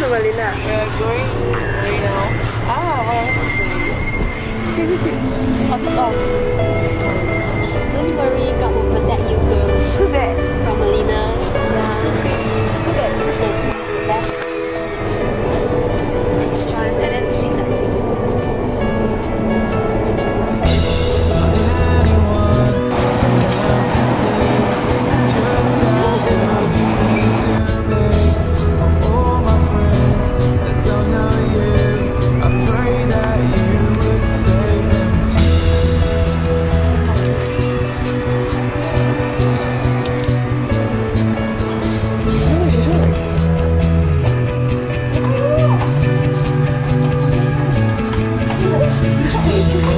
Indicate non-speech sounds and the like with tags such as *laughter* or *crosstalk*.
to Marina. We're going right now. Ah, *laughs* else to daydream.